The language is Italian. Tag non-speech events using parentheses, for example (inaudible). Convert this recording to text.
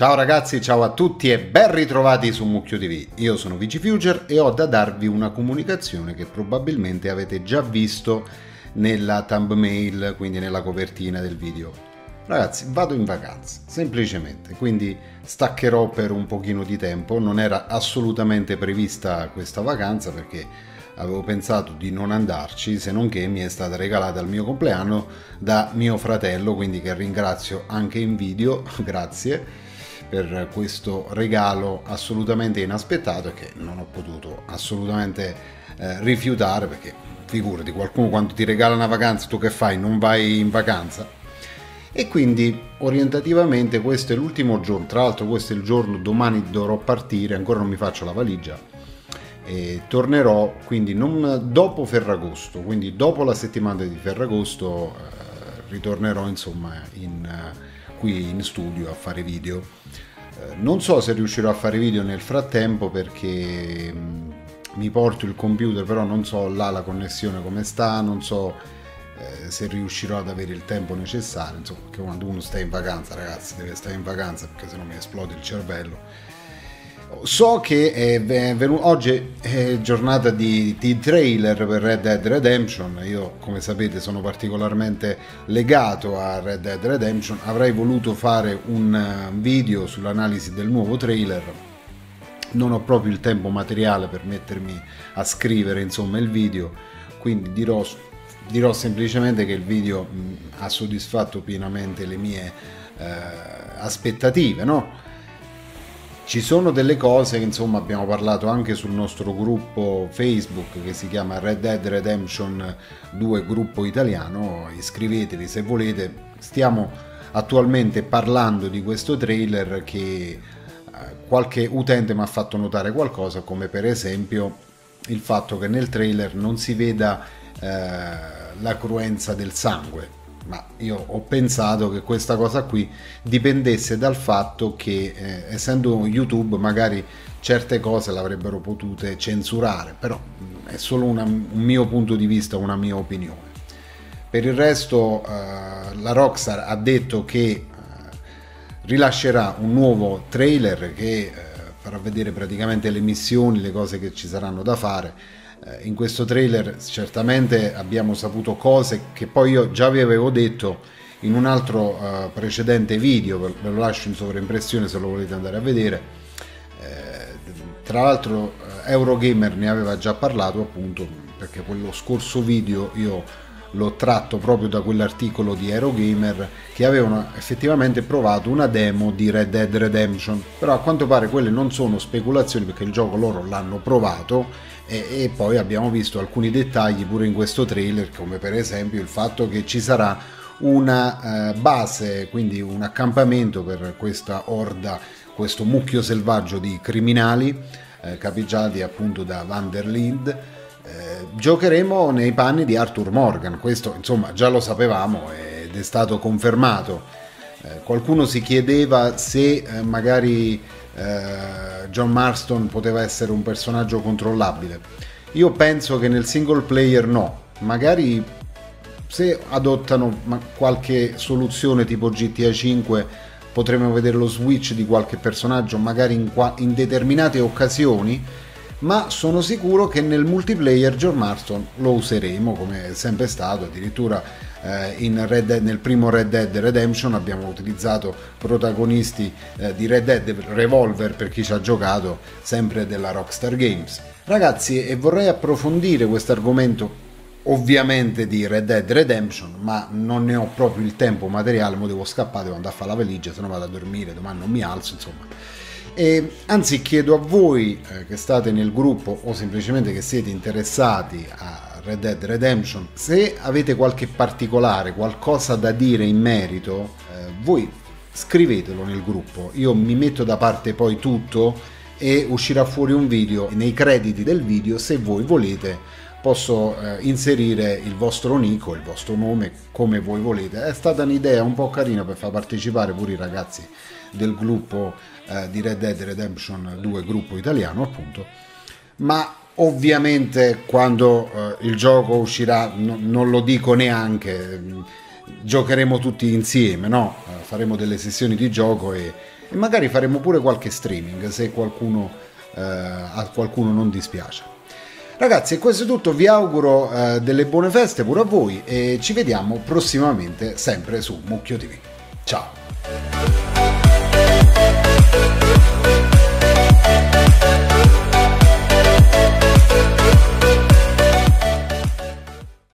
Ciao ragazzi, ciao a tutti e ben ritrovati su Mucchio TV. Io sono VigiFuture e ho da darvi una comunicazione che probabilmente avete già visto nella thumbnail, quindi nella copertina del video. Ragazzi, vado in vacanza, semplicemente, quindi staccherò per un pochino di tempo, non era assolutamente prevista questa vacanza perché avevo pensato di non andarci, se non che mi è stata regalata al mio compleanno da mio fratello, quindi che ringrazio anche in video, (laughs) grazie per questo regalo assolutamente inaspettato e che non ho potuto assolutamente eh, rifiutare perché figurati qualcuno quando ti regala una vacanza tu che fai? Non vai in vacanza? E quindi orientativamente questo è l'ultimo giorno. Tra l'altro questo è il giorno domani dovrò partire ancora non mi faccio la valigia e tornerò quindi non dopo Ferragosto, quindi dopo la settimana di Ferragosto eh, ritornerò insomma in, eh, qui in studio a fare video. Eh, non so se riuscirò a fare video nel frattempo perché mm, mi porto il computer, però non so là la connessione come sta, non so eh, se riuscirò ad avere il tempo necessario, insomma, perché quando uno sta in vacanza, ragazzi, deve stare in vacanza perché sennò mi esplode il cervello So che è venuto, oggi è giornata di, di, trailer per Red Dead Redemption. Io, come sapete, sono particolarmente legato a Red Dead Redemption. Avrei voluto fare un video sull'analisi del nuovo trailer. Non ho proprio il tempo materiale per mettermi a scrivere insomma il video, quindi dirò, dirò semplicemente che il video mh, ha soddisfatto pienamente le mie eh, aspettative, no? Ci sono delle cose che insomma abbiamo parlato anche sul nostro gruppo Facebook che si chiama Red Dead Redemption 2 gruppo italiano, iscrivetevi se volete. Stiamo attualmente parlando di questo trailer che eh, qualche utente mi ha fatto notare qualcosa come per esempio il fatto che nel trailer non si veda eh, la cruenza del sangue ma io ho pensato che questa cosa qui dipendesse dal fatto che eh, essendo YouTube magari certe cose l'avrebbero potute censurare, però mm, è solo una, un mio punto di vista, una mia opinione. Per il resto eh, la Rockstar ha detto che eh, rilascerà un nuovo trailer che eh, farà vedere praticamente le missioni, le cose che ci saranno da fare in questo trailer certamente abbiamo saputo cose che poi io già vi avevo detto in un altro uh, precedente video, ve lo lascio in sovraimpressione se lo volete andare a vedere. Eh, tra l'altro Eurogamer ne aveva già parlato appunto perché quello scorso video io l'ho tratto proprio da quell'articolo di Aerogamer che avevano effettivamente provato una demo di Red Dead Redemption. Però a quanto pare quelle non sono speculazioni perché il gioco loro l'hanno provato e, e poi abbiamo visto alcuni dettagli pure in questo trailer come per esempio il fatto che ci sarà una eh, base quindi un accampamento per questa orda questo mucchio selvaggio di criminali eh, capigiati appunto da Van der Linde eh, giocheremo nei panni di Arthur Morgan, questo insomma già lo sapevamo ed è stato confermato. Eh, qualcuno si chiedeva se eh, magari eh, John Marston poteva essere un personaggio controllabile. Io penso che nel single player no, magari se adottano qualche soluzione tipo GTA 5 potremmo vedere lo switch di qualche personaggio magari in, qua- in determinate occasioni ma sono sicuro che nel multiplayer John Marston lo useremo come è sempre stato, addirittura eh, Dead, nel primo Red Dead Redemption abbiamo utilizzato protagonisti eh, di Red Dead Revolver per chi ci ha giocato, sempre della Rockstar Games. Ragazzi, e vorrei approfondire questo argomento ovviamente di Red Dead Redemption, ma non ne ho proprio il tempo materiale, mo devo scappare, devo andare a fare la valigia, se no vado a dormire, domani non mi alzo, insomma e anzi chiedo a voi eh, che state nel gruppo o semplicemente che siete interessati a Red Dead Redemption, se avete qualche particolare, qualcosa da dire in merito, eh, voi scrivetelo nel gruppo. Io mi metto da parte poi tutto e uscirà fuori un video nei crediti del video se voi volete posso eh, inserire il vostro nick o il vostro nome come voi volete. È stata un'idea un po' carina per far partecipare pure i ragazzi del gruppo eh, di Red Dead Redemption 2, gruppo italiano appunto, ma ovviamente quando eh, il gioco uscirà no, non lo dico neanche, giocheremo tutti insieme, no? Eh, faremo delle sessioni di gioco e e magari faremo pure qualche streaming se qualcuno, eh, a qualcuno non dispiace. Ragazzi, questo è tutto, vi auguro eh, delle buone feste pure a voi e ci vediamo prossimamente sempre su Mucchio TV. Ciao!